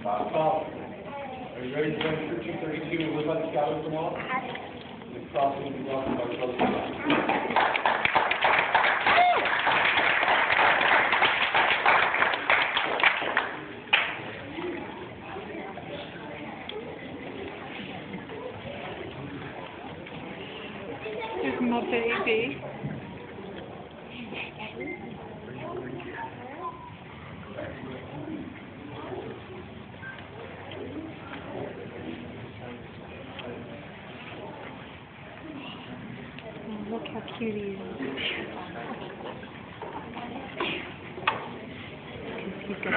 Stop. Are you ready to enter two thirty-two and live by the scouting for now? The crossing will be welcomed by President. There's my baby. Look how cute he is. 'Cause he's got